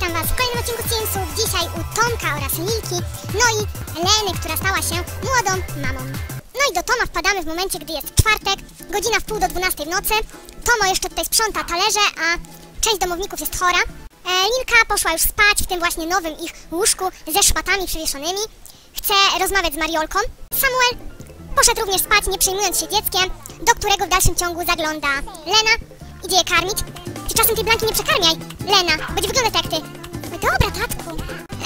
witam Was w kolejnym odcinku Simsów. Dzisiaj u Tomka oraz Lilki, no i Leny, która stała się młodą mamą. No i do Toma wpadamy w momencie, gdy jest czwartek, godzina w pół do 12 w nocy. Tomo jeszcze tutaj sprząta talerze, a część domowników jest chora. E, poszła już spać w tym właśnie nowym ich łóżku ze szpatami przywieszonymi. Chce rozmawiać z Mariolką. Samuel poszedł również spać, nie przejmując się dzieckiem, do którego w dalszym ciągu zagląda Lena. Idzie je karmić. Tymczasem tej Blanki nie przekarmiaj. Lena, będzie wyglądać jak ty. Dobra, tatku.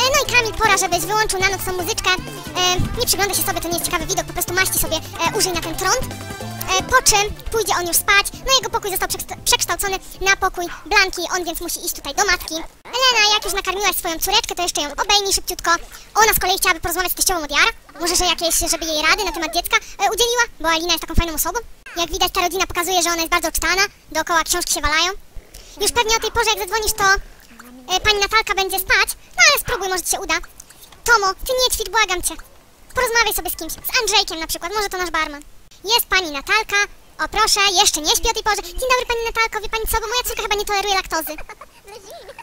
E, no i Kamil, pora, żebyś wyłączył na noc tą muzyczkę. E, nie przyglądaj się sobie, to nie jest ciekawy widok, po prostu maści sobie e, użyj na ten trąd. E, po czym pójdzie on już spać. No jego pokój został przekształcony na pokój Blanki, on więc musi iść tutaj do matki. Elena, jak już nakarmiłaś swoją córeczkę, to jeszcze ją obejmij szybciutko. Ona z kolei chciałaby porozmawiać z teściową od Jara. Może, że jakieś, żeby jej rady na temat dziecka e, udzieliła, bo Alina jest taką fajną osobą. Jak widać, ta rodzina pokazuje, że ona jest bardzo odczytana, dookoła książki się walają. Już pewnie o tej porze, jak zadzwonisz, to e, pani Natalka będzie spać, no ale spróbuj, może ci się uda. Tomo, ty nie ćwicz, błagam cię. Porozmawiaj sobie z kimś, z Andrzejkiem na przykład, może to nasz barman. Jest pani Natalka, o proszę, jeszcze nie śpi o tej porze. Dzień dobry pani Natalko, wie pani co, bo moja córka chyba nie toleruje laktozy.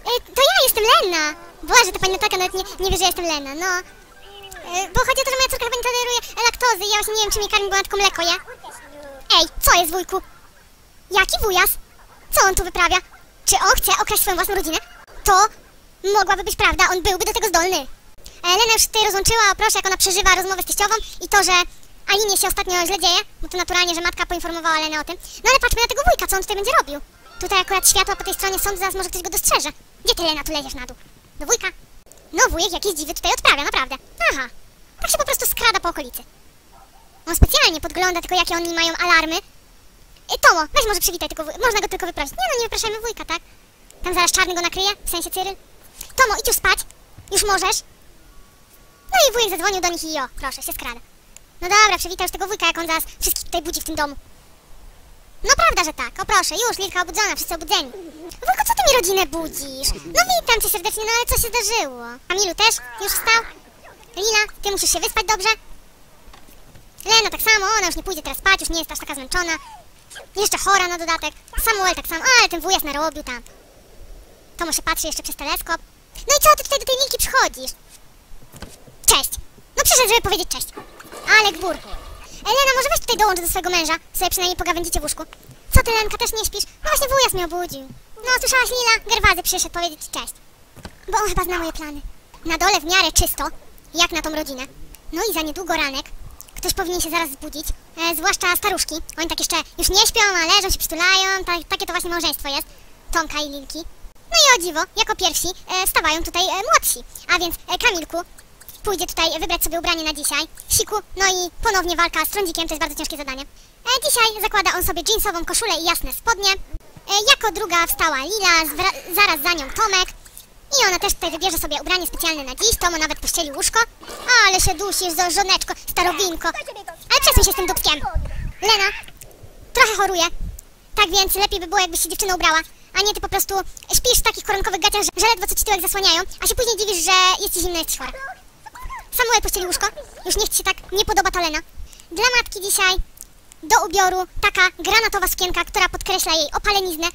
E, to ja jestem Lena. Boże, to pani Natalka nawet nie, nie wie, że jestem Lena, no. E, bo chodzi o to, że moja córka chyba nie toleruje laktozy ja właśnie nie wiem, czy mi karmi, bo tylko mleko je. Ej, co jest wujku? Jaki wujas? Co on tu wyprawia? Czy on chce okraść swoją własną rodzinę? To mogłaby być prawda, on byłby do tego zdolny. Lena już tutaj rozłączyła, proszę, jak ona przeżywa rozmowę z teściową i to, że Alinie się ostatnio źle dzieje, bo to naturalnie, że matka poinformowała Lenę o tym. No ale patrzmy na tego wujka, co on tutaj będzie robił. Tutaj akurat światła po tej stronie są, zaraz może ktoś go dostrzeże. Gdzie ty, Lena, tu leziesz na dół? Do wujka? No wujek jakieś dziwy tutaj odprawia, naprawdę. Aha, tak się po prostu skrada po okolicy. On specjalnie podgląda tylko, jakie oni mają alarmy. Tomo, weź może przywitaj tylko Można go tylko wyprosić. Nie no, nie wypraszajmy wujka, tak? Tam zaraz czarny go nakryje, w sensie Cyryl. Tomo, idź już spać. Już możesz. No i wujek zadzwonił do nich i o, proszę, się skrada. No dobra, przywitaj już tego wujka, jak on zaraz wszystkich tutaj budzi w tym domu. No prawda, że tak. O proszę, już, Lilka obudzona, wszyscy obudzeni. Wujku, co ty mi rodzinę budzisz? No witam cię serdecznie, no ale co się zdarzyło? Kamilu też? Już wstał? Lila, ty musisz się wyspać dobrze? Lena tak samo, ona już nie pójdzie teraz spać, już nie jest aż taka zmęczona. Jeszcze chora na dodatek. Samuel tak samo, ale ten wujas narobił tam. Tomo się patrzy jeszcze przez teleskop. No i co ty tutaj do tej Lilki przychodzisz? Cześć. No przyszedł, żeby powiedzieć cześć. Ale gbur. Elena, może weź tutaj dołącz do swojego męża, sobie przynajmniej pogawędzicie w łóżku. Co ty, Lenka, też nie śpisz? No właśnie wujas mnie obudził. No, słyszałaś, Lila? Gerwazy przyszedł powiedzieć cześć. Bo on chyba zna moje plany. Na dole w miarę czysto, jak na tą rodzinę. No i za niedługo ranek. Ktoś powinien się zaraz zbudzić, e, zwłaszcza staruszki. Oni tak jeszcze już nie śpią, a leżą się przytulają. Ta, takie to właśnie małżeństwo jest. Tomka i Lilki. No i o dziwo, jako pierwsi e, stawają tutaj e, młodsi. A więc e, Kamilku pójdzie tutaj wybrać sobie ubranie na dzisiaj. Siku, no i ponownie walka z trądzikiem, to jest bardzo ciężkie zadanie. E, dzisiaj zakłada on sobie jeansową koszulę i jasne spodnie. E, jako druga wstała Lila, zaraz za nią Tomek. I ona też tutaj wybierze sobie ubranie specjalne na dziś. Tomo nawet pościeli łóżko. Ale się dusisz, za żoneczko, starowinko. Ale przesuń się z tym dupkiem. Lena, trochę choruje. Tak więc lepiej by było, jakbyś się dziewczyna ubrała. A nie ty po prostu śpisz w takich koronkowych gaciach, że, ledwo co ci tyłek zasłaniają, a się później dziwisz, że jest ci zimno, jesteś chora. Samuel pościeli łóżko. Już niech ci się tak nie podoba ta Lena. Dla matki dzisiaj do ubioru taka granatowa sukienka, która podkreśla jej opaleniznę.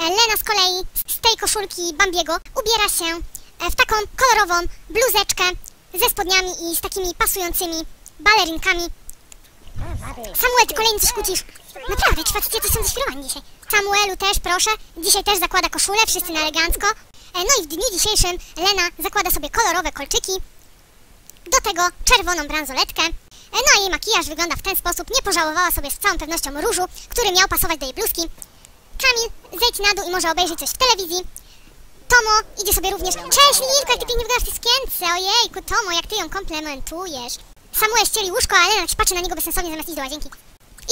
E, Lena z kolei z tej koszulki Bambiego ubiera się e, w taką kolorową bluzeczkę ze spodniami i z takimi pasującymi balerinkami. Samuel, ty kolejny coś kłócisz. Naprawdę, ci faceci są zaświrowani dzisiaj. Samuelu też, proszę. Dzisiaj też zakłada koszulę, wszyscy na elegancko. E, No i w dniu dzisiejszym Lena zakłada sobie kolorowe kolczyki. Do tego czerwoną bransoletkę. No jej makijaż wygląda w ten sposób. Nie pożałowała sobie z całą pewnością różu, który miał pasować do jej bluzki. Kamil, zejdź na dół i może obejrzeć coś w telewizji. Tomo idzie sobie również. Cześć Lilka, jak ty pięknie wyglądasz w tej sukience. Ojejku, Tomo, jak ty ją komplementujesz. Samuel ścieli łóżko, a Elena patrzy na niego bezsensownie zamiast iść do łazienki.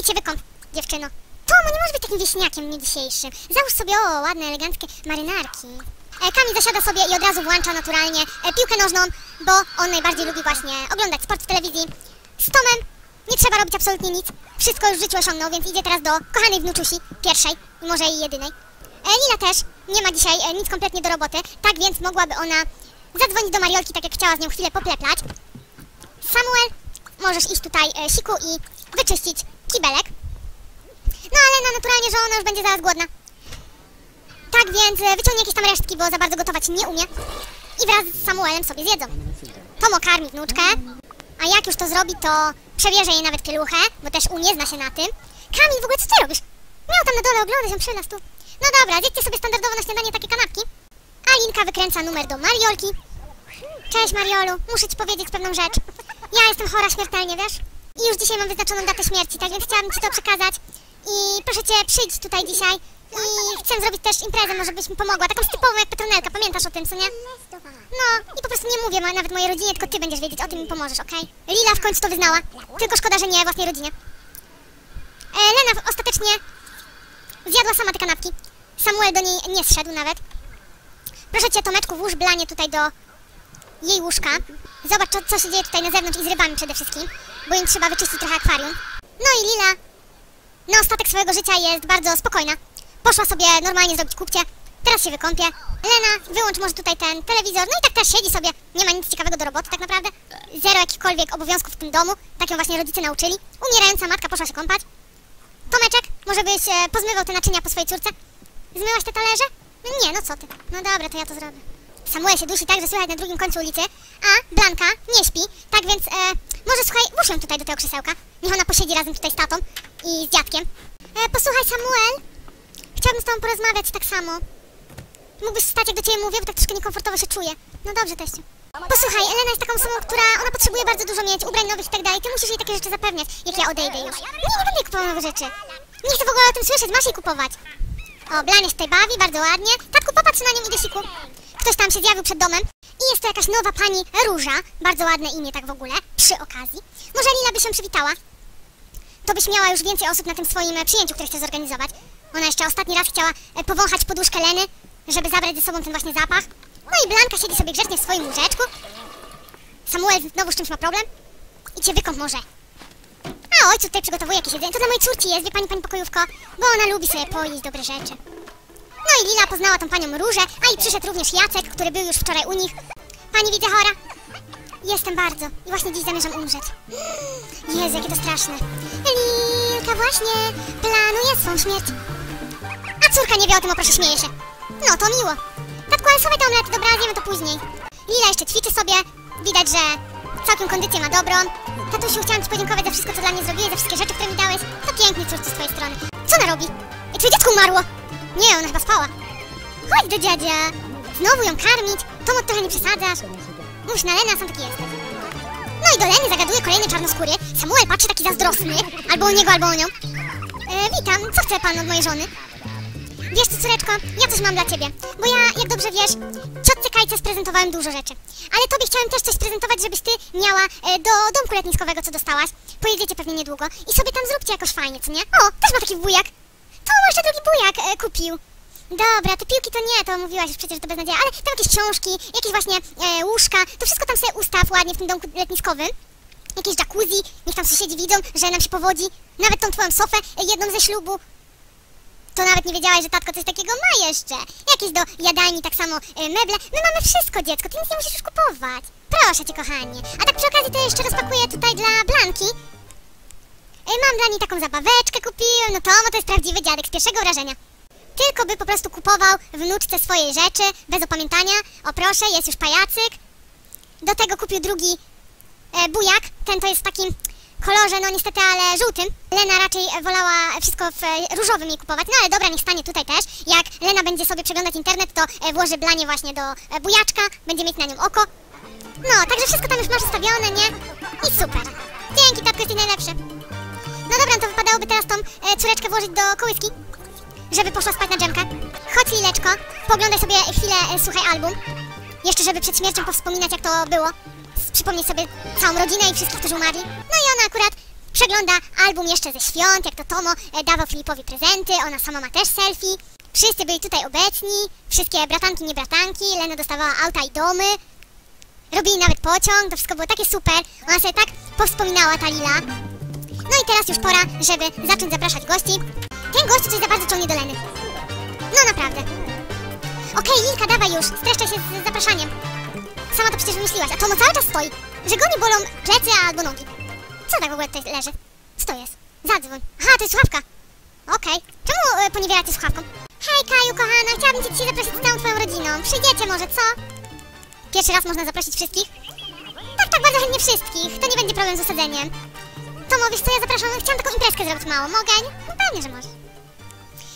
Idź wykąp, dziewczyno. Tomo, nie możesz być takim wieśniakiem dniu dzisiejszym. Załóż sobie, o, ładne, eleganckie marynarki. E, Kamil zasiada sobie i od razu włącza naturalnie e, piłkę nożną, bo on najbardziej lubi właśnie oglądać sport w telewizji. Z Tomem nie trzeba robić absolutnie nic. Wszystko już w życiu osiągnął, więc idzie teraz do kochanej wnuczusi, pierwszej i może i jedynej. E, Lila też nie ma dzisiaj e, nic kompletnie do roboty, tak więc mogłaby ona zadzwonić do Mariolki, tak jak chciała z nią chwilę popleplać. Samuel, możesz iść tutaj, e, Siku, i wyczyścić kibelek. No ale no, naturalnie, że ona już będzie zaraz głodna. Tak więc wyciągnie jakieś tam resztki, bo za bardzo gotować nie umie. I wraz z Samuelem sobie zjedzą. Tomo karmi wnuczkę, a jak już to zrobi, to przebierze jej nawet pieluchę, bo też umie, zna się na tym. Kamil, w ogóle co ty robisz? Miał tam na dole oglądać, on przylas tu. No dobra, zjedźcie sobie standardowo na śniadanie takie kanapki. A Linka wykręca numer do Mariolki. Cześć Mariolu, muszę ci powiedzieć pewną rzecz. Ja jestem chora śmiertelnie, wiesz? I już dzisiaj mam wyznaczoną datę śmierci, tak więc chciałabym ci to przekazać. I proszę cię, przyjdź tutaj dzisiaj. I chcę zrobić też imprezę, może byś mi pomogła. Taką typową jak Petronelka, pamiętasz o tym, co nie? No, i po prostu nie mówię ma- nawet mojej rodzinie, tylko ty będziesz wiedzieć, o tym mi pomożesz, okej? Lila w końcu to wyznała. Tylko szkoda, że nie własnej rodzinie. E, Lena ostatecznie zjadła sama te kanapki. Samuel do niej nie zszedł nawet. Proszę cię, Tomeczku, włóż blanie tutaj do jej łóżka. Zobacz, co, co się dzieje tutaj na zewnątrz i z rybami przede wszystkim, bo im trzeba wyczyścić trochę akwarium. No i Lila na ostatek swojego życia jest bardzo spokojna. Poszła sobie normalnie zrobić kupcie, teraz się wykąpie. Lena, wyłącz może tutaj ten telewizor, no i tak też siedzi sobie, nie ma nic ciekawego do roboty tak naprawdę. Zero jakichkolwiek obowiązków w tym domu, tak ją właśnie rodzice nauczyli. Umierająca matka poszła się kąpać. Tomeczek, może byś e, pozmywał te naczynia po swojej córce? Zmyłaś te talerze? No nie, no co ty. No dobra, to ja to zrobię. Samuel się dusi tak, że słychać na drugim końcu ulicy, a Blanka nie śpi, tak więc e, może słuchaj, włóż ją tutaj do tego krzesełka. Niech ona posiedzi razem tutaj z tatą i z dziadkiem. E, posłuchaj Samuel, chciałabym z tobą porozmawiać tak samo. Mógłbyś stać jak do ciebie mówię, bo tak troszkę niekomfortowo się czuję. No dobrze, teściu. Posłuchaj, Elena jest taką osobą, która, ona potrzebuje bardzo dużo mieć, ubrań nowych i tak dalej. Ty musisz jej takie rzeczy zapewniać, jak ja odejdę już. Nie, nie będę jej kupował nowych rzeczy. Nie chcę w ogóle o tym słyszeć, masz jej kupować. O, Blanie się tutaj bawi, bardzo ładnie. Tatku, popatrz na nią, idę siku. Ktoś tam się zjawił przed domem. I jest to jakaś nowa pani Róża. Bardzo ładne imię tak w ogóle, przy okazji. Może Lila by się przywitała? To byś miała już więcej osób na tym swoim przyjęciu, które chcesz zorganizować. Ona jeszcze ostatni raz chciała e, powąchać poduszkę Leny, żeby zabrać ze sobą ten właśnie zapach. No i Blanka siedzi sobie grzecznie w swoim łóżeczku. Samuel znowu z czymś ma problem. I cię wykąp może. A ojcu tutaj przygotowuje jakieś jedzenie. To dla mojej córci jest, wie pani, pani pokojówko, bo ona lubi sobie pojeść dobre rzeczy. No i Lila poznała tą panią Różę, a i przyszedł również Jacek, który był już wczoraj u nich. Pani widzę chora? Jestem bardzo i właśnie dziś zamierzam umrzeć. Jezu, jakie to straszne. Lilka właśnie planuje swą śmierć. A córka nie wie o tym, o proszę śmieje się. No to miło. Tatku, ale schowaj te omlety, dobra, zjemy to później. Lila jeszcze ćwiczy sobie. Widać, że całkiem kondycję ma dobrą. Tatusiu, chciałam Ci podziękować za wszystko, co dla mnie zrobiłeś, za wszystkie rzeczy, które mi dałeś. To pięknie, córce, z Twojej strony. Co ona robi? Jak Twoje dziecko umarło? Nie, ona chyba spała. Chodź do dziadzia. Znowu ją karmić. Tomo, trochę nie przesadzasz. Mówisz na Lena, sam taki jesteś. No i do Leny zagaduje kolejny czarnoskóry. Samuel patrzy taki zazdrosny. Albo o niego, albo o nią. E, witam, co chce pan od mojej żony? Wiesz co, córeczko, ja coś mam dla ciebie. Bo ja, jak dobrze wiesz, ciotce Kajce sprezentowałem dużo rzeczy. Ale tobie chciałem też coś sprezentować, żebyś ty miała e, do domku letniskowego, co dostałaś. Pojedziecie pewnie niedługo. I sobie tam zróbcie jakoś fajnie, co nie? O, też ma taki wujak. To jeszcze drugi bujak e, kupił. Dobra, te piłki to nie, to mówiłaś już przecież, to beznadzieja, ale tam jakieś książki, jakieś właśnie e, łóżka, to wszystko tam sobie ustaw ładnie w tym domku letniskowym. Jakieś jacuzzi, niech tam sąsiedzi widzą, że nam się powodzi. Nawet tą twoją sofę, e, jedną ze ślubu. To nawet nie wiedziałaś, że tatko coś takiego ma jeszcze. Jakieś do jadalni, tak samo e, meble. My mamy wszystko, dziecko, ty nic nie musisz już kupować. Proszę cię, kochanie. A tak przy okazji to jeszcze rozpakuję tutaj dla Blanki. E, mam dla niej taką zabaweczkę kupiłem, no to, no to jest prawdziwy dziadek z pierwszego wrażenia. Tylko by po prostu kupował wnuczce swojej rzeczy, bez opamiętania. O proszę, jest już pajacyk. Do tego kupił drugi e, bujak. Ten to jest w takim kolorze, no niestety, ale żółtym. Lena raczej wolała wszystko w e, różowym jej kupować, no ale dobra, niech stanie tutaj też. Jak Lena będzie sobie przeglądać internet, to e, włoży blanie właśnie do e, bujaczka, będzie mieć na nią oko. No, także wszystko tam już masz ustawione, nie? I super. Dzięki, tatko, jesteś najlepszy. No dobra, no to wypadałoby teraz tą e, córeczkę włożyć do kołyski, żeby poszła spać na dżemkę. Chodź, Lileczko, poglądaj sobie chwilę, e, słuchaj album. Jeszcze, żeby przed śmiercią powspominać, jak to było. Przypomnieć sobie całą rodzinę i wszystkich, którzy umarli. No i ona akurat przegląda album jeszcze ze świąt, jak to Tomo e, dawał Filipowi prezenty, ona sama ma też selfie. Wszyscy byli tutaj obecni, wszystkie bratanki, nie bratanki, Lena dostawała auta i domy. Robili nawet pociąg, to wszystko było takie super. Ona sobie tak powspominała, ta Lila. No i teraz już pora, żeby zacząć zapraszać gości. Ten gość coś za bardzo ciągnie do Leny. No naprawdę. Okej, Lilka, dawaj już, streszczaj się z zapraszaniem. Sama to przecież wymyśliłaś, a Tomo cały czas stoi. Że go nie bolą plecy albo nogi. Co tak w ogóle tutaj leży? Co to jest? Zadzwoń. Aha, to jest słuchawka. Okej. Czemu e, poniewieracie słuchawką? Hej Kaju, kochana, chciałabym cię dzisiaj zaprosić z całą twoją rodziną. Przyjdziecie może, co? Pierwszy raz można zaprosić wszystkich? Tak, tak, bardzo chętnie wszystkich. To nie będzie problem z usadzeniem. Tomo, wiesz co, ja zapraszam, chciałam taką imprezkę zrobić małą. Mogę? No pewnie, że możesz.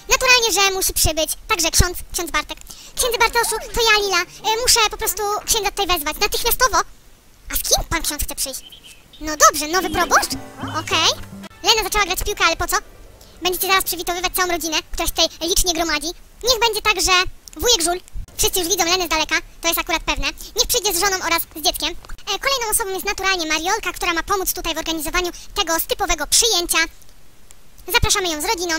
Naturalnie, że musi przybyć także ksiądz, ksiądz Bartek. Księdze Bartoszu, to ja, Lila. E, muszę po prostu księdza tutaj wezwać, natychmiastowo. A z kim pan ksiądz chce przyjść? No dobrze, nowy proboszcz? Okej. Lena zaczęła grać w piłkę, ale po co? Będziecie zaraz przywitowywać całą rodzinę, która się tutaj licznie gromadzi. Niech będzie tak, że wujek Żul, wszyscy już widzą Lenę z daleka, to jest akurat pewne, niech przyjdzie z żoną oraz z dzieckiem. E, kolejną osobą jest naturalnie Mariolka, która ma pomóc tutaj w organizowaniu tego typowego przyjęcia. Zapraszamy ją z rodziną.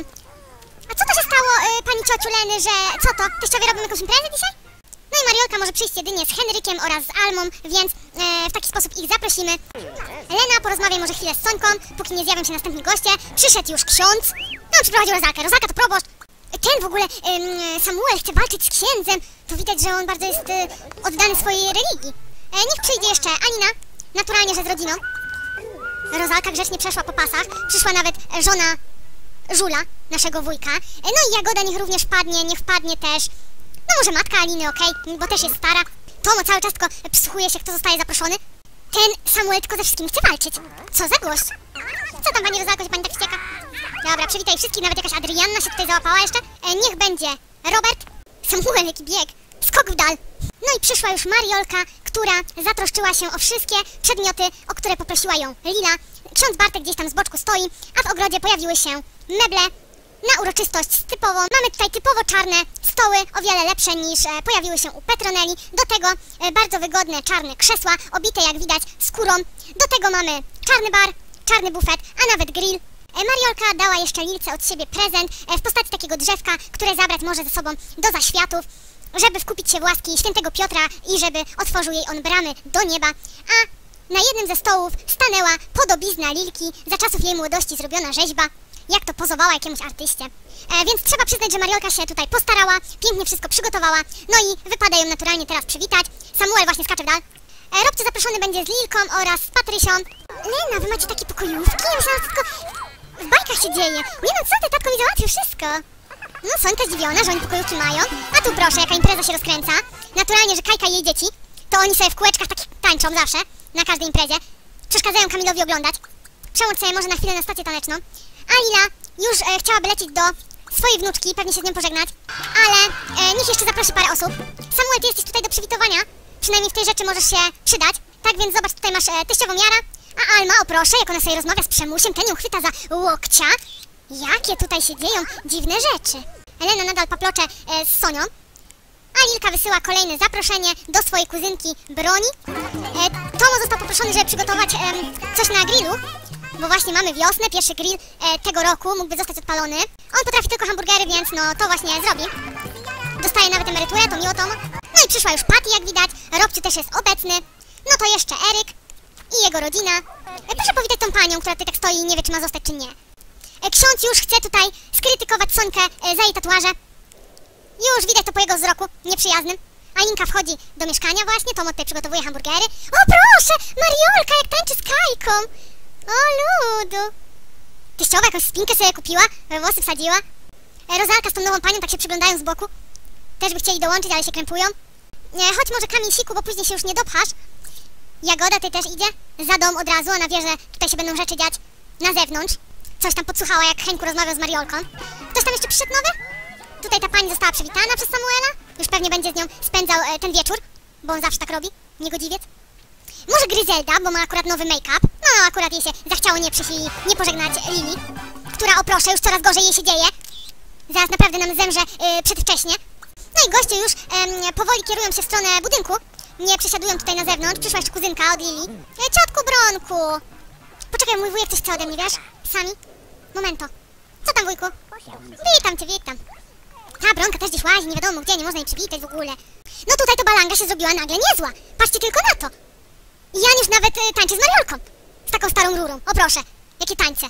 A co to się stało, e, pani ciociu Leny, że co to? Teściowie robią jakąś imprezę dzisiaj? No i Mariolka może przyjść jedynie z Henrykiem oraz z Almą, więc e, w taki sposób ich zaprosimy. Lena porozmawiaj może chwilę z Sońką, póki nie zjawią się następni goście. Przyszedł już ksiądz. No, przyprowadził Rozalkę. Rozalka to proboszcz. Ten w ogóle, em, Samuel, chce walczyć z księdzem. To widać, że on bardzo jest e, oddany swojej religii. E, niech przyjdzie jeszcze Anina, naturalnie, że z rodziną. Rozalka grzecznie przeszła po pasach. Przyszła nawet żona Żula, naszego wujka. No i Jagoda niech również wpadnie, niech wpadnie też. No może matka Aliny, okej, bo też jest stara. Tomo cały czas tylko pschuje się, kto zostaje zaproszony. Ten Samuel tylko ze wszystkim chce walczyć. Co za gość? Co tam pani Rozalko się pani tak wścieka? Dobra, przywitaj wszystkich, nawet jakaś Adrianna się tutaj załapała jeszcze. E, niech będzie Robert. Samuel, jaki bieg. Skok w dal. No i przyszła już Mariolka, która zatroszczyła się o wszystkie przedmioty, o które poprosiła ją Lila. Ksiądz Bartek gdzieś tam z boczku stoi, a w ogrodzie pojawiły się meble na uroczystość typową. Mamy tutaj typowo czarne stoły, o wiele lepsze niż e, pojawiły się u Petroneli. Do tego e, bardzo wygodne czarne krzesła, obite jak widać skórą. Do tego mamy czarny bar, czarny bufet, a nawet grill. E, Mariolka dała jeszcze Lilce od siebie prezent w postaci takiego drzewka, które zabrać może ze sobą do zaświatów, żeby wkupić się w łaski świętego Piotra i żeby otworzył jej on bramy do nieba. A na jednym ze stołów stanęła podobizna Lilki, za czasów jej młodości zrobiona rzeźba, jak to pozowała jakiemuś artyście. E, więc trzeba przyznać, że Mariolka się tutaj postarała, pięknie wszystko przygotowała, no i wypada ją naturalnie teraz przywitać. Samuel właśnie skacze w dal. E, Robcy zaproszony będzie z Lilką oraz z Patrysią. Lena, wy macie takie pokojówki? Ja myślałam, że tylko w bajkach się dzieje. Nie no, co ty, tatko mi załatwił wszystko. No, Sońka zdziwiona, że oni pokojówki mają. A tu proszę, jaka impreza się rozkręca. Naturalnie, że Kajka i jej dzieci, to oni sobie w kółeczkach takich tańczą zawsze, na każdej imprezie. Przeszkadzają Kamilowi oglądać. Przełącz sobie może na chwilę na stację taneczną. A Lila już e, chciałaby lecieć do swojej wnuczki, pewnie się z nią pożegnać. Ale e, niech jeszcze zaprosi parę osób. Samuel, ty jesteś tutaj do przywitowania. Przynajmniej w tej rzeczy możesz się przydać. Tak więc zobacz, tutaj masz e, teściową Jara. A Alma, o proszę, jak ona sobie rozmawia z Przemusiem, ten ją chwyta za łokcia. Jakie tutaj się dzieją dziwne rzeczy. Elena nadal paplocze e, z Sonią. A Lilka wysyła kolejne zaproszenie do swojej kuzynki Broni. E, Tomo został poproszony, żeby przygotować em, coś na grillu, bo właśnie mamy wiosnę, pierwszy grill e, tego roku mógłby zostać odpalony. On potrafi tylko hamburgery, więc no to właśnie zrobi. Dostaje nawet emeryturę, to miło Tomo. No i przyszła już Patty, jak widać. Robciu też jest obecny. No to jeszcze Eryk i jego rodzina. E, proszę powitać tą panią, która tutaj tak stoi i nie wie, czy ma zostać, czy nie. E, ksiądz już chce tutaj skrytykować Sonkę e, za jej tatuaże. Już widać to po jego wzroku nieprzyjaznym. Alinka wchodzi do mieszkania właśnie, Tomo tutaj przygotowuje hamburgery. O proszę, Mariolka jak tańczy z Kajką. O ludu. Teściowa jakąś spinkę sobie kupiła, włosy wsadziła. E, Rozalka z tą nową panią tak się przyglądają z boku. Też by chcieli dołączyć, ale się krępują. Chodź może Kamil siku, bo później się już nie dopchasz. Jagoda, ty też idzie? Za dom od razu, ona wie, że tutaj się będą rzeczy dziać na zewnątrz. Coś tam podsłuchała, jak Henku rozmawiał z Mariolką. Ktoś tam jeszcze przyszedł nowy? Tutaj ta pani została przywitana przez Samuela. Już pewnie będzie z nią spędzał e, ten wieczór, bo on zawsze tak robi, niegodziwiec. Może Gryzelda, bo ma akurat nowy make-up. No, akurat jej się zachciało nie przyjść i nie pożegnać Lili, która, o proszę, już coraz gorzej jej się dzieje. Zaraz naprawdę nam zemrze e, przedwcześnie. No i goście już powoli kierują się w stronę budynku. Nie przesiadują tutaj na zewnątrz. Przyszła jeszcze kuzynka od Lili. E, ciotku Bronku! Poczekaj, mój wujek coś chce ode mnie, wiesz? Sami? Momento. Co tam, wujku? Witam cię, witam. Ta Bronka też gdzieś łazi, nie wiadomo gdzie, nie można jej przywitać w ogóle. No tutaj to balanga się zrobiła nagle niezła. Patrzcie tylko na to. I Janiusz nawet y, tańczy z Mariolką. Z taką starą rurą. O proszę, jakie tańce.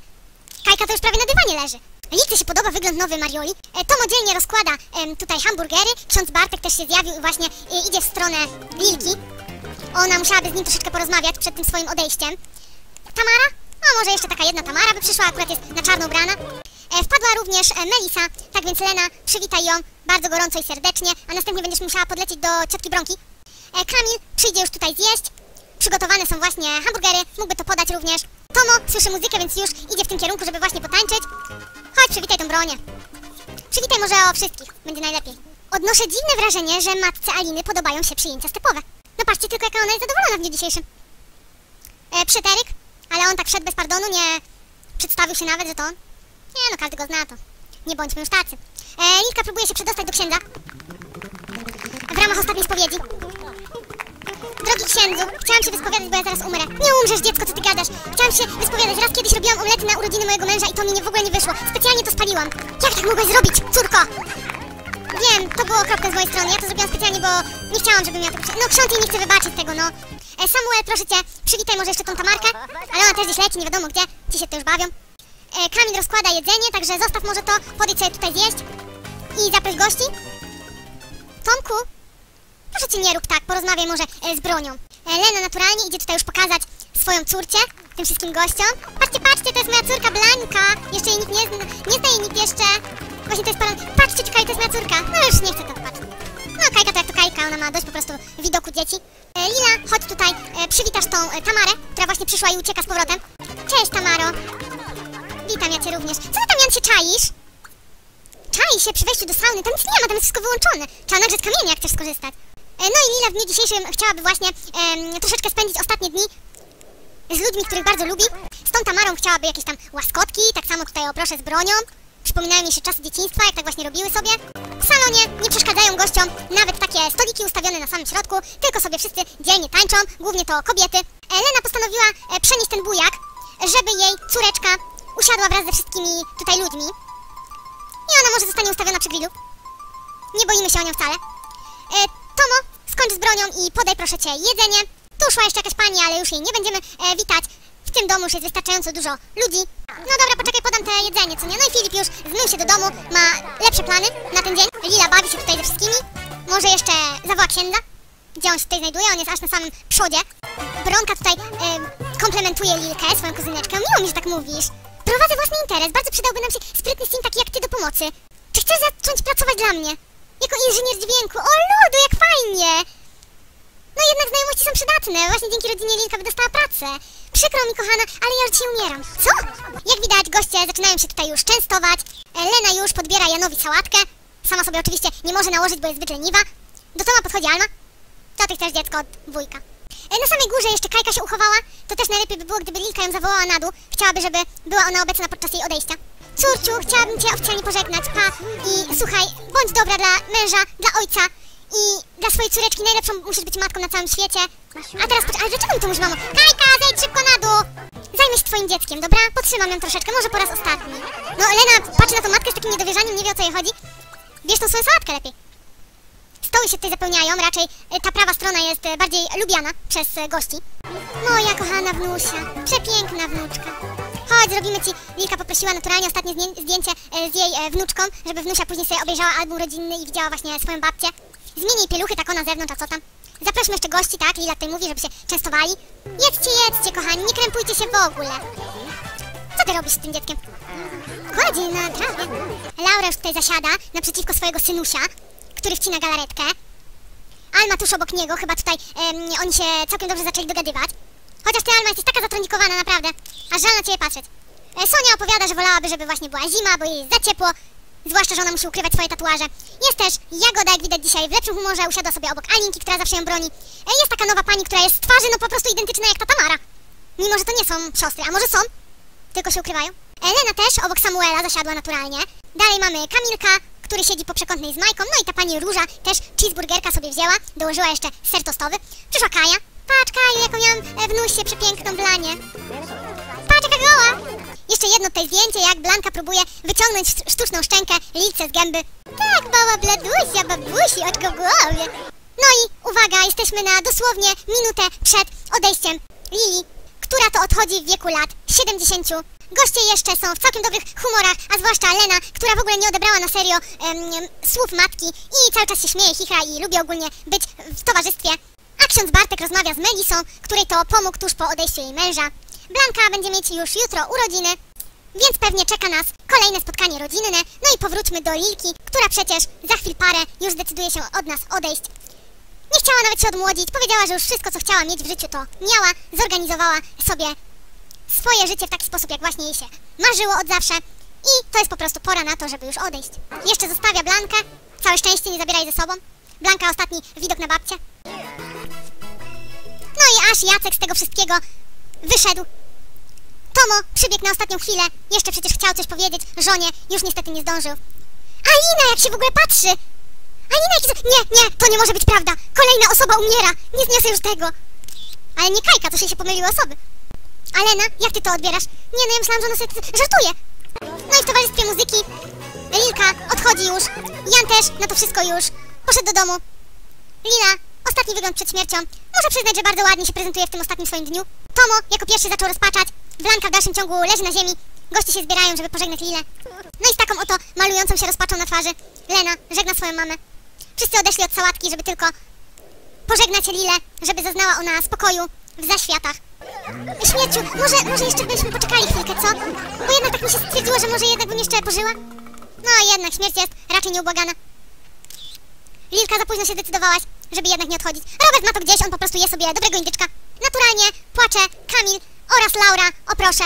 Kajka to już prawie na dywanie leży. Licy się podoba wygląd nowy Marioli. E, Tomo dzielnie rozkłada tutaj hamburgery. Ksiądz Bartek też się zjawił i właśnie e, idzie w stronę Lilki. Ona musiałaby z nim troszeczkę porozmawiać przed tym swoim odejściem. Tamara? No może jeszcze taka jedna Tamara by przyszła, akurat jest na czarno ubrana. E, wpadła również e, Melisa, tak więc Lena, przywitaj ją bardzo gorąco i serdecznie, a następnie będziesz musiała podlecieć do ciotki Bronki. E, Kamil przyjdzie już tutaj zjeść. Przygotowane są właśnie hamburgery, mógłby to podać również. Tomo słyszy muzykę, więc już idzie w tym kierunku, żeby właśnie potańczyć. Chodź, przywitaj tą bronię. Przywitaj może o wszystkich, będzie najlepiej. Odnoszę dziwne wrażenie, że matce Aliny podobają się przyjęcia stepowe. No patrzcie tylko, jaka ona jest zadowolona w dniu dzisiejszym. E, przyteryk, ale on tak wszedł bez pardonu, nie przedstawił się nawet, że to. Nie no, każdy go zna to. Nie bądźmy już tacy. E, Lilka próbuje się przedostać do księdza. W ramach ostatniej spowiedzi. Drogi księdzu, chciałam się wyspowiadać, bo ja zaraz umrę. Nie umrzesz, dziecko, co ty gadasz? Chciałam się wyspowiadać. Raz kiedyś robiłam omlety na urodziny mojego męża i to mi nie, w ogóle nie wyszło. Specjalnie to spaliłam. Jak tak mogłeś zrobić, córko? Wiem, to było okropne z mojej strony. Ja to zrobiłam specjalnie, bo nie chciałam, żeby miała. No, ksiądz jej nie chce wybaczyć tego, no. E, Samuel, proszę cię, przywitaj może jeszcze tą Tamarkę. Ale ona też gdzieś leci, nie wiadomo gdzie. Ci się to już bawią. E, Kamil rozkłada jedzenie, także zostaw może to. Podejdź sobie tutaj zjeść. I zaproś gości. Tomku, proszę cię nie rób tak, porozmawiaj może e, z bronią. E, Lena naturalnie idzie tutaj już pokazać swoją córcie, tym wszystkim gościom. Patrzcie, patrzcie, to jest moja córka Blanka. Jeszcze jej nikt nie zna, nie zna jej nikt jeszcze. Właśnie to jest pan... Patrzcie, czekaj, to jest moja córka. No już nie chcę to patrzeć. No Kajka to jak to Kajka, ona ma dość po prostu widoku dzieci. E, Lila, chodź tutaj, e, przywitasz tą e, Tamarę, która właśnie przyszła i ucieka z powrotem. Cześć Tamaro. Witam ja cię również. Co ty tam Jan się czaisz? Czai się przy wejściu do sauny, tam nic nie ma, tam jest wszystko wyłączone. Trzeba nagrzeć kamienie, jak chcesz skorzystać. No i Lila w dniu dzisiejszym chciałaby właśnie em, troszeczkę spędzić ostatnie dni z ludźmi, których bardzo lubi. Z tą Tamarą chciałaby jakieś tam łaskotki, tak samo tutaj o proszę z bronią. Przypominają mi się czasy dzieciństwa, jak tak właśnie robiły sobie. Salonie nie przeszkadzają gościom nawet takie stoliki ustawione na samym środku, tylko sobie wszyscy dzielnie tańczą, głównie to kobiety. Lena postanowiła e, przenieść ten bujak, żeby jej córeczka usiadła wraz ze wszystkimi tutaj ludźmi. I ona może zostanie ustawiona przy grillu. Nie boimy się o nią wcale. E, Tomo, skończ z bronią i podaj proszę cię jedzenie. Tu szła jeszcze jakaś pani, ale już jej nie będziemy e, witać. W tym domu już jest wystarczająco dużo ludzi. No dobra, poczekaj, podam te jedzenie, co nie? No i Filip już zmył się do domu, ma lepsze plany na ten dzień. Lila bawi się tutaj ze wszystkimi. Może jeszcze zawoła księdza, gdzie on się tutaj znajduje, on jest aż na samym przodzie. Bronka tutaj komplementuje Lilkę, swoją kuzyneczkę. Miło mi, że tak mówisz. Prowadzę własny interes, bardzo przydałby nam się sprytny syn taki jak ty do pomocy. Czy chcesz zacząć pracować dla mnie? Jako inżynier dźwięku. O ludu, jak fajnie! No jednak znajomości są przydatne. Właśnie dzięki rodzinie Lilka by dostała pracę. Przykro mi, kochana, ale ja już dzisiaj umieram. Co? Jak widać, goście zaczynają się tutaj już częstować. Lena już podbiera Janowi sałatkę. Sama sobie oczywiście nie może nałożyć, bo jest zbyt leniwa. Do Toma podchodzi Alma. Co ty chcesz, dziecko, od wujka? E, Na samej górze jeszcze Kajka się uchowała. To też najlepiej by było, gdyby Lilka ją zawołała na dół. Chciałaby, żeby była ona obecna podczas jej odejścia. Córciu, chciałabym cię oficjalnie pożegnać, pa. I słuchaj, bądź dobra dla męża, dla ojca i dla swojej córeczki. Najlepszą musisz być matką na całym świecie. A teraz, ale dlaczego mi to mówisz, mamo? Kajka, zejdź szybko na dół. Zajmę się twoim dzieckiem, dobra? Potrzymam ją troszeczkę, może po raz ostatni. No, Lena patrzy na tą matkę z takim niedowierzaniem, nie wie o co jej chodzi. Bierz tą swoją sałatkę lepiej. Stoły się tutaj zapełniają, raczej e, ta prawa strona jest e, bardziej lubiana przez e, gości. Moja kochana wnusia, przepiękna wnuczka. Chodź, zrobimy ci. Lilka poprosiła naturalnie ostatnie zdję- zdjęcie z jej wnuczką, żeby wnusia później sobie obejrzała album rodzinny i widziała właśnie swoją babcię. Zmieni jej pieluchy, tak ona na zewnątrz, a co tam? Zaprośmy jeszcze gości, tak? Lila tutaj mówi, żeby się częstowali. Jedzcie, jedzcie, kochani, nie krępujcie się w ogóle. Co ty robisz z tym dzieckiem? Kładzie na trawie. Laura już tutaj zasiada naprzeciwko swojego synusia, który wcina galaretkę. Alma tuż obok niego, chyba tutaj em, oni się całkiem dobrze zaczęli dogadywać. Chociaż ty, Alma, jesteś taka zatronikowana, naprawdę. Aż żal na ciebie patrzeć. E, Sonia opowiada, że wolałaby, żeby właśnie była zima, bo jej jest za ciepło. Zwłaszcza, że ona musi ukrywać swoje tatuaże. Jest też Jagoda, jak widać dzisiaj, w lepszym humorze, usiadła sobie obok Alinki, która zawsze ją broni. E, Jest taka nowa pani, która jest z twarzy, no po prostu identyczna jak ta Tamara. Mimo, że to nie są siostry, a może są? Tylko się ukrywają. Elena też obok Samuela zasiadła naturalnie. Dalej mamy Kamilka, który siedzi po przekątnej z Majką. No i ta pani Róża też cheeseburgerka sobie wzięła. Dołożyła jeszcze ser tostowy. Przyszła Kaja. Patrz Kaju, jaką miałam e, wnusie przepiękną Blanie. Patrz jaka goła. Jeszcze jedno tutaj zdjęcie, jak Blanka próbuje wyciągnąć sztu- sztuczną szczękę Lilce z gęby. Tak, mała bladusia, babusi, oczko w głowie. No i uwaga, jesteśmy na dosłownie minutę przed odejściem Lili, która to odchodzi w wieku lat 70. Goście jeszcze są w całkiem dobrych humorach, a zwłaszcza Lena, która w ogóle nie odebrała na serio em, słów matki i cały czas się śmieje, chichra i lubi ogólnie być w towarzystwie. A ksiądz Bartek rozmawia z Melisą, której to pomógł tuż po odejściu jej męża. Blanka będzie mieć już jutro urodziny. Więc pewnie czeka nas kolejne spotkanie rodzinne. No i powróćmy do Lilki, która przecież za chwil parę już decyduje się od nas odejść. Nie chciała nawet się odmłodzić, powiedziała, że już wszystko, co chciała mieć w życiu, to miała, zorganizowała sobie swoje życie w taki sposób, jak właśnie jej się marzyło od zawsze. I to jest po prostu pora na to, żeby już odejść. Jeszcze zostawia Blankę. Całe szczęście nie zabieraj ze sobą. Blanka ostatni widok na babcie. No i aż Jacek z tego wszystkiego wyszedł. Tomo przybiegł na ostatnią chwilę. Jeszcze przecież chciał coś powiedzieć żonie. Już niestety nie zdążył. Alina, jak się w ogóle patrzy! Alina, jak. Nie, nie, to nie może być prawda. Kolejna osoba umiera. Nie zniosę już tego. Ale nie Kajka, to się się pomyliły osoby. Alena, jak ty to odbierasz? Nie, no ja myślałam, że ona sobie żartuje. No i w towarzystwie muzyki Lilka odchodzi już. Jan też na to wszystko już. Poszedł do domu. Lila, ostatni wygląd przed śmiercią. Muszę przyznać, że bardzo ładnie się prezentuje w tym ostatnim swoim dniu. Tomo jako pierwszy zaczął rozpaczać. Blanka w dalszym ciągu leży na ziemi. Goście się zbierają, żeby pożegnać Lilę. No i z taką oto malującą się rozpaczą na twarzy Lena żegna swoją mamę. Wszyscy odeszli od sałatki, żeby tylko pożegnać Lilę, żeby zaznała ona spokoju w zaświatach. Śmierciu, może, może jeszcze byśmy poczekali chwilkę, co? Bo jednak tak mi się stwierdziło, że może jednak bym jeszcze pożyła. No jednak śmierć jest raczej nieubłagana. Lilka, za późno się zdecydowałaś, żeby jednak nie odchodzić. Robert ma to gdzieś, on po prostu je sobie dobrego indyczka. Naturalnie płacze Kamil oraz Laura, o proszę.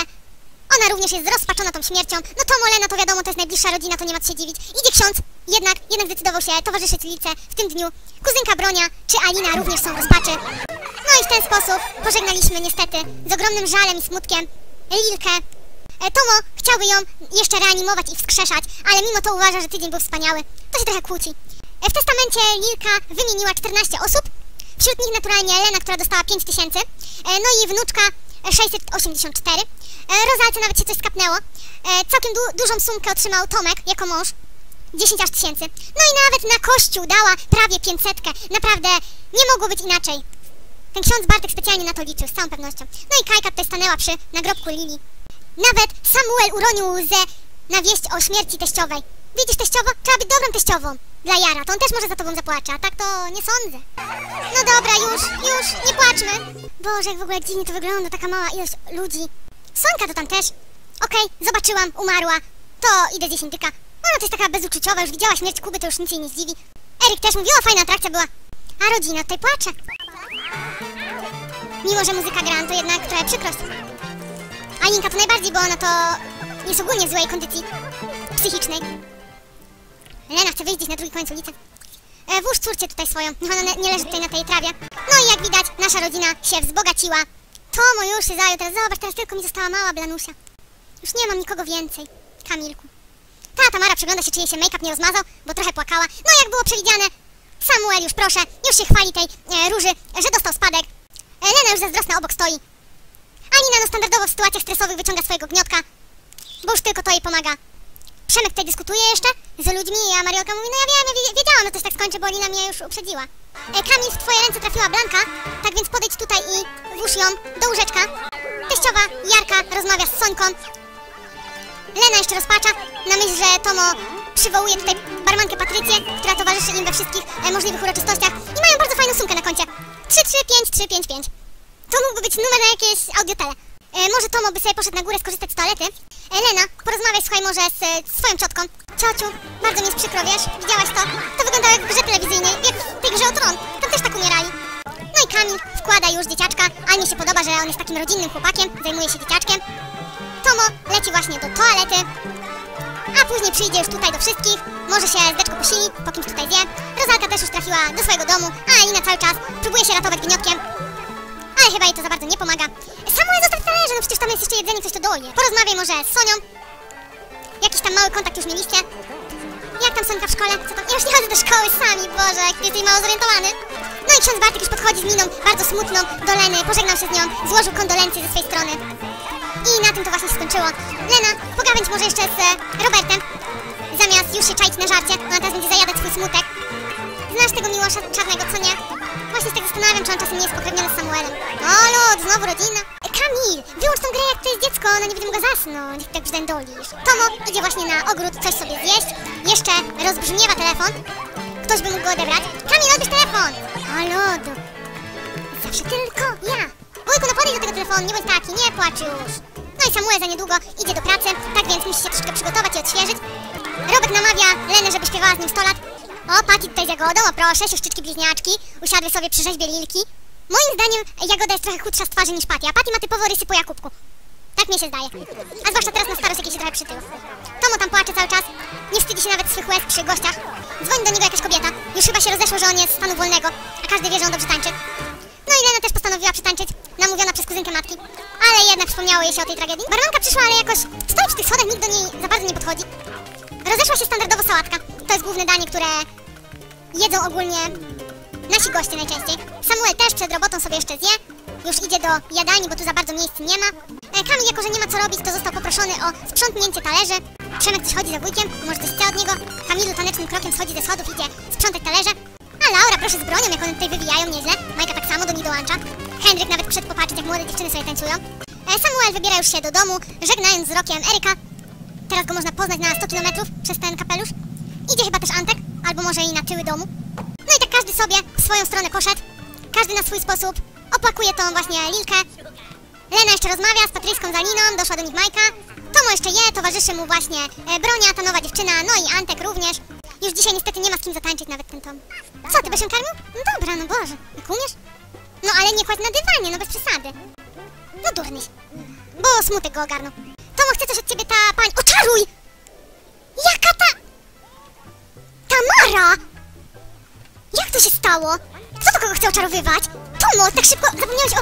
Ona również jest zrozpaczona tą śmiercią. No to Molena, to wiadomo, to jest najbliższa rodzina, to nie ma co się dziwić. Idzie ksiądz, jednak, jednak zdecydował się towarzyszyć Lilce w tym dniu. Kuzynka Bronia czy Alina również są w rozpaczy. No i w ten sposób pożegnaliśmy niestety z ogromnym żalem i smutkiem Lilkę. E, Tomo chciałby ją jeszcze reanimować i wskrzeszać, ale mimo to uważa, że tydzień był wspaniały. To się trochę kłóci. E, W testamencie Lilka wymieniła 14 osób. Wśród nich naturalnie Lena, która dostała 5 tysięcy. E, No i wnuczka 684. E, Rozalce nawet się coś skapnęło. E, Całkiem du dużą sumkę otrzymał Tomek jako mąż. 10 aż tysięcy. No i nawet na kościół dała prawie 500. Naprawdę nie mogło być inaczej. Ten ksiądz Bartek specjalnie na to liczył, z całą pewnością. No i Kajka tutaj stanęła przy nagrobku Lili. Nawet Samuel uronił łzę na wieść o śmierci teściowej. Widzisz teściowo? Trzeba być dobrą teściową. Dla Jara, to on też może za tobą zapłacze, a tak to nie sądzę. No dobra, już, już, nie płaczmy. Boże, jak w ogóle dziwnie to wygląda, taka mała ilość ludzi. Sońka to tam też. Okej, zobaczyłam, umarła. To idę zjeść indyka. Ona to jest taka bezuczuciowa, już widziała śmierć Kuby, to już nic jej nie zdziwi. Erik też mówiła, fajna atrakcja była. A rodzina tutaj płacze. Mimo, że muzyka gra, to jednak trochę przykrość. Alinka to najbardziej, bo ona to jest ogólnie w złej kondycji psychicznej. Lena chce wyjść na drugi koniec ulicy. E, włóż córcie tutaj swoją, niech ona nie, leży tutaj na tej trawie. No i jak widać, nasza rodzina się wzbogaciła. Tomo już się zajął, teraz zobacz, teraz tylko mi została mała Blanusia. Już nie mam nikogo więcej. Kamilku. Ta Tamara przygląda się, czy jej się make-up nie rozmazał, bo trochę płakała. No jak było przewidziane, Samuel już proszę, już się chwali tej e, róży, że dostał spadek. Lena już zazdrosna obok stoi. Anina no standardowo w sytuacjach stresowych wyciąga swojego gniotka, bo już tylko to jej pomaga. Przemek tutaj dyskutuje jeszcze z ludźmi, a Mariolka mówi, no ja wiem, ja wi- wiedziałam, no się tak skończy, bo Lina mnie już uprzedziła. E, Kamil, w twoje ręce trafiła Blanka, tak więc podejdź tutaj i włóż ją do łóżeczka. Teściowa Jarka rozmawia z Sońką. Lena jeszcze rozpacza na myśl, że Tomo przywołuje tutaj barmankę Patrycję, która towarzyszy im we wszystkich e, możliwych uroczystościach i mają bardzo fajną sumkę na koncie. 335355. To mógłby być numer na jakieś audiotele. E, może Tomo by sobie poszedł na górę skorzystać z toalety. Elena, porozmawiaj słuchaj może z e, swoją ciotką. Ciociu, bardzo mi jest przykro, wiesz? Widziałaś to? To wyglądało jak w grze telewizyjnej, jak w tej grze o tron. Tam też tak umierali. No i Kamil wkłada już dzieciaczka, a mi się podoba, że on jest takim rodzinnym chłopakiem, zajmuje się dzieciaczkiem. Tomo leci właśnie do toalety, a później przyjdzie już tutaj do wszystkich, może się z deczko posili, po kimś tutaj zje. Rozalka też już trafiła do swojego domu, a Alina cały czas próbuje się ratować gniotkiem, ale chyba jej to za bardzo nie pomaga. Samuel talerze, no przecież tam jest jeszcze jedzenie, ktoś to doje. Porozmawiaj może z Sonią. Jakiś tam mały kontakt już mieliście. Jak tam Sonika w szkole? Co tam? Ja już nie chodzę do szkoły sami, Boże, jak jesteś mało zorientowany. No i ksiądz Bartek już podchodzi z miną bardzo smutną do Leny, pożegnał się z nią, złożył kondolencje ze swojej strony. I na tym to właśnie się skończyło. Lena, pogawędź może jeszcze z e, Robertem. Zamiast już się czaić na żarcie, ona teraz będzie zajadać swój smutek. Znasz tego Miłosza Czarnego, co nie? Właśnie się tak zastanawiam, czy on czasem nie jest pokrewniony z Samuelem. O lud, znowu rodzina. Kamil, wyłącz tą grę, jak to jest dziecko, ona nie będzie mogła zasnąć, tak brzędolisz. Tomo idzie właśnie na ogród coś sobie zjeść. Jeszcze rozbrzmiewa telefon. Ktoś by mógł go odebrać. Kamil, odbierz telefon! O ludu. Zawsze tylko ja. Wujku, no podejdź do tego telefonu, nie bądź taki, nie płacz już. No i Samuel za niedługo idzie do pracy, tak więc musi się troszkę przygotować i odświeżyć. Robek namawia Lenę, żeby śpiewała z nim 100 lat. O, Pati tutaj z Jagodą, o proszę, siostrzyczki bliźniaczki, usiadły sobie przy rzeźbie Lilki. Moim zdaniem Jagoda jest trochę chudsza z twarzy niż Pati, a Pati ma typowo rysy po Jakubku. Tak mi się zdaje. A zwłaszcza teraz na starość, jakie się trochę przytył. Tomo tam płacze cały czas, nie wstydzi się nawet swych łez przy gościach. Dzwoni do niego jakaś kobieta, już chyba się rozeszło, że on jest stanu wolnego, a każdy wie, że on dobrze tańczy. No i Lena też postanowiła przytańczyć, namówiona przez kuzynkę matki. Ale jednak przypomniało jej się o tej tragedii. Barmanka przyszła, ale jakoś stoi przy tych schodach, nikt do niej za bardzo nie podchodzi. Rozeszła się standardowo sałatka. To jest główne danie, które jedzą ogólnie nasi goście najczęściej. Samuel też przed robotą sobie jeszcze zje. Już idzie do jadalni, bo tu za bardzo miejsc nie ma. E, Kamil, jako że nie ma co robić, to został poproszony o sprzątnięcie talerzy. Przemek coś chodzi za wujkiem, może coś chce od niego. Kamilu tanecznym krokiem schodzi ze schodów, idzie sprzątać talerze. A Laura proszę z bronią, jak one tutaj wywijają nieźle. Majka tak samo do niej dołącza. Henryk nawet przyszedł popatrzeć, jak młode dziewczyny sobie tańcują. E, Samuel wybiera już się do domu, żegnając wzrokiem Eryka. Teraz go można poznać na 100 km przez ten kapelusz. Idzie chyba też Antek, albo może i na tyły domu. No i tak każdy sobie w swoją stronę poszedł. Każdy na swój sposób opłakuje tą właśnie Lilkę. Lena jeszcze rozmawia z Patryską Zaliną, doszła do nich Majka. Tomo jeszcze je, towarzyszy mu właśnie e, Bronia, ta nowa dziewczyna, no i Antek również. Już dzisiaj niestety nie ma z kim zatańczyć nawet ten Tom. Co, ty byś ją karmił? No dobra, no Boże. Jak umiesz? No ale nie kładź na dywanie, no bez przesady. No durnyś. Bo smutek go ogarnął. Tomo, chce coś od ciebie ta pani... Oczaruj! Jaka ta... Tamara! Jak to się stało? Kto to kogo chce oczarowywać? Tomo, tak szybko zapomniałeś o...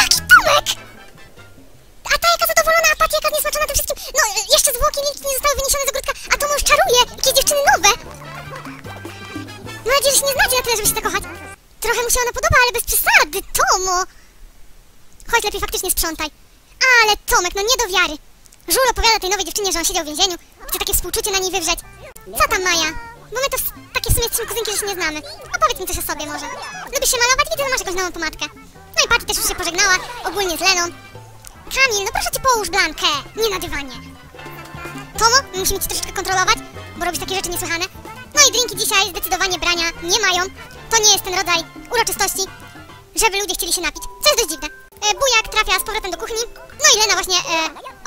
Jaki Tomek? A ta jaka zadowolona, a Pati jaka niesmaczona tym wszystkim. No, jeszcze zwłoki nie zostały wyniesione z ogródka, a Tomo już czaruje. Jakie dziewczyny nowe. Mam nadzieję, że się nie znacie na tyle, żeby się zakochać. Trochę mu się ona podoba, ale bez przesady, Tomo. Chodź, lepiej faktycznie sprzątaj. Ale Tomek, no nie do wiary. Żul opowiada tej nowej dziewczynie, że on siedział w więzieniu. Chce takie współczucie na niej wywrzeć. Co tam, Maja? Bo my to takie w sumie jesteśmy kuzynki, że się nie znamy. Opowiedz mi coś o sobie może. Lubisz się malować? Widzę, że masz jakąś nową pomadkę. No i Pati też już się pożegnała, ogólnie z Leną. Kamil, no proszę cię połóż Blankę, nie na dywanie. Tomo, my musimy cię troszeczkę kontrolować, bo robisz takie rzeczy niesłychane. No i drinki dzisiaj zdecydowanie brania nie mają. To nie jest ten rodzaj uroczystości, żeby ludzie chcieli się napić. Co jest dość dziwne. E, bujak trafia z powrotem do kuchni. No i Lena właśnie e,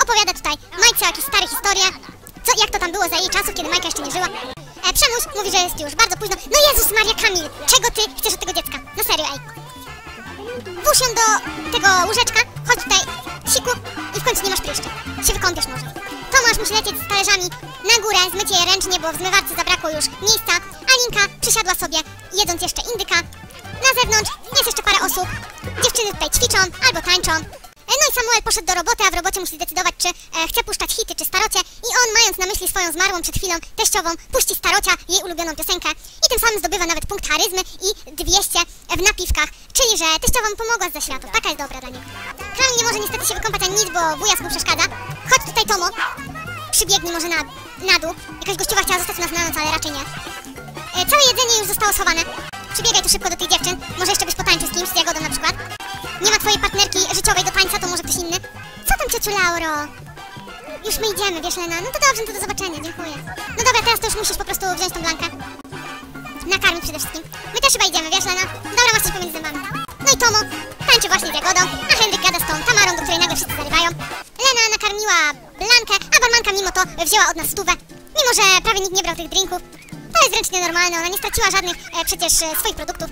opowiada tutaj Majce jakieś stare historie. Co, jak to tam było za jej czasów, kiedy Majka jeszcze nie żyła. E, Przemuś mówi, że jest już bardzo późno. No Jezus Maria Kamil, czego ty chcesz od tego dziecka? Na serio, ej. Włóż ją do tego łóżeczka, chodź tutaj, siku i w końcu nie masz pryszczy. Się wykąpiesz może. Tomasz musi lecieć z talerzami na górę, zmyć je ręcznie, bo w zmywarce zabrakło już miejsca. Alinka przysiadła sobie, jedząc jeszcze indyka. Na zewnątrz jest jeszcze parę osób. Dziewczyny tutaj ćwiczą albo tańczą. E, No i Samuel poszedł do roboty, a w robocie musi zdecydować, czy e, chce puszczać hity, czy starocie. I on, mając na myśli swoją zmarłą przed chwilą teściową, puści starocia, jej ulubioną piosenkę. I tym samym zdobywa nawet punkt charyzmy i 200 w napiwkach. Czyli, że teściowa mu pomogła z zaświatów. Taka jest dobra dla niego. Kamil nie może niestety się wykąpać ani nic, bo wujas mu przeszkadza. Chodź tutaj, Tomo. Przybiegnij może na, na dół. Jakaś gościuwa chciała zostać u nas na noc, ale raczej nie. E, całe jedzenie już zostało schowane. Przybiegaj tu szybko do tych dziewczyn. Może jeszcze byś potańczył z kimś, z Jagodą na przykład. Nie ma twojej partnerki życiowej do tańca, to może ktoś inny. Co tam, ciociu Lauro? Już my idziemy, wiesz, Lena? No to dobrze, no to do zobaczenia, dziękuję. No dobra, teraz to już musisz po prostu wziąć tą blankę. Nakarmić przede wszystkim. My też chyba idziemy, wiesz, Lena? Dobra, masz coś pomiędzy zębami. No i Tomo tańczy właśnie z Jagodą, a Henryk gada z tą Tamarą, do której nagle wszyscy zarywają. Lena nakarmiła Blankę, a barmanka mimo to wzięła od nas stówę. Mimo, że prawie nikt nie brał tych drinków. To jest wręcz nienormalne, ona nie straciła żadnych e, przecież e, swoich produktów.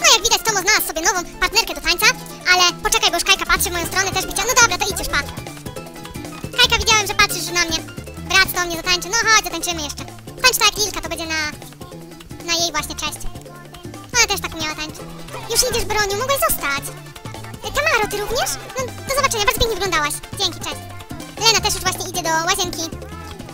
No jak widać, Tomo znalazł sobie nową partnerkę do tańca, ale poczekaj, bo już Kajka patrzy w moją stronę, też bicia. No dobra, to idź już, patrz. Kajka, widziałem, że patrzysz na mnie. Brat do mnie zatańczy. No chodź, zatańczymy jeszcze. Tańcz tak Lilka, to będzie na... na jej właśnie cześć. Ona też tak umiała tańczyć. Już idziesz, Broniu, mogłeś zostać. E, Tamaro, ty również? No, do zobaczenia, bardzo pięknie wyglądałaś. Dzięki, cześć. Lena też już właśnie idzie do łazienki.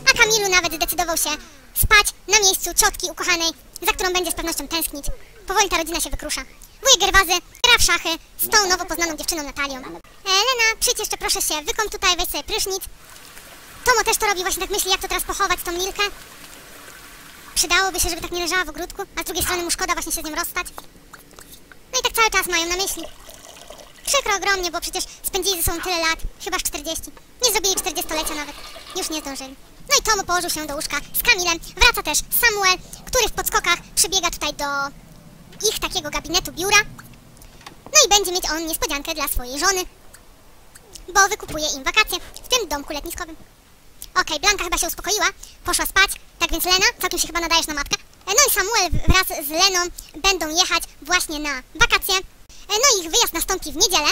A Kamilu nawet zdecydował się spać na miejscu ciotki ukochanej, za którą będzie z pewnością tęsknić. Powoli ta rodzina się wykrusza. Wujek Gerwazy gra w szachy z tą nowo poznaną dziewczyną Natalią. E, Lena, przyjdź jeszcze proszę się, wykąp tutaj, weź sobie prysznic. Tomo też to robi, właśnie tak myśli, jak to teraz pochować, tą Lilkę. Przydałoby się, żeby tak nie leżała w ogródku, a z drugiej strony mu szkoda właśnie się z nią rozstać. No i tak cały czas mają na myśli. Przykro ogromnie, bo przecież spędzili ze sobą tyle lat, chyba z 40. Nie zrobili 40-lecia nawet. Już nie zdążyli. No i Tomo położył się do łóżka z Kamilem. Wraca też Samuel, który w podskokach przybiega tutaj do ich takiego gabinetu biura. No i będzie mieć on niespodziankę dla swojej żony. bo wykupuje im wakacje w tym domku letniskowym. Okej, Blanka chyba się uspokoiła, poszła spać, tak więc Lena, całkiem się chyba nadajesz na matkę. E, No i Samuel wraz z Leną będą jechać właśnie na wakacje. E, No i ich wyjazd nastąpi w niedzielę.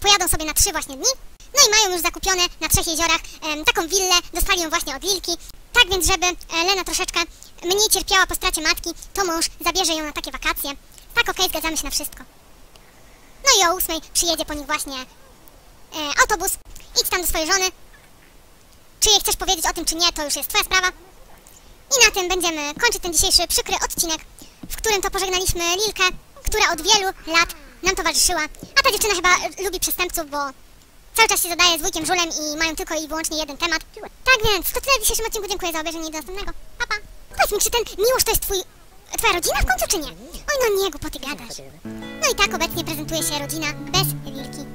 Pojadą sobie na trzy właśnie dni. No i mają już zakupione na trzech jeziorach taką willę, dostali ją właśnie od Lilki. Tak więc, żeby e, Lena troszeczkę mniej cierpiała po stracie matki, to mąż zabierze ją na takie wakacje. Tak, okej, zgadzamy się na wszystko. No i o ósmej przyjedzie po nich właśnie e, autobus. Idź tam do swojej żony. Czy jej chcesz powiedzieć o tym, czy nie, to już jest twoja sprawa. I na tym będziemy kończyć ten dzisiejszy przykry odcinek, w którym to pożegnaliśmy Lilkę, która od wielu lat nam towarzyszyła. A ta dziewczyna chyba lubi przestępców, bo cały czas się zadaje z wujkiem Żulem i mają tylko i wyłącznie jeden temat. Tak więc, to tyle w dzisiejszym odcinku. Dziękuję za obejrzenie i do następnego. Pa, pa. Powiedz mi, czy ten Miłosz to jest twój... twoja rodzina w końcu, czy nie? Oj, no nie, głupoty gadasz. No i tak obecnie prezentuje się rodzina bez Wilki.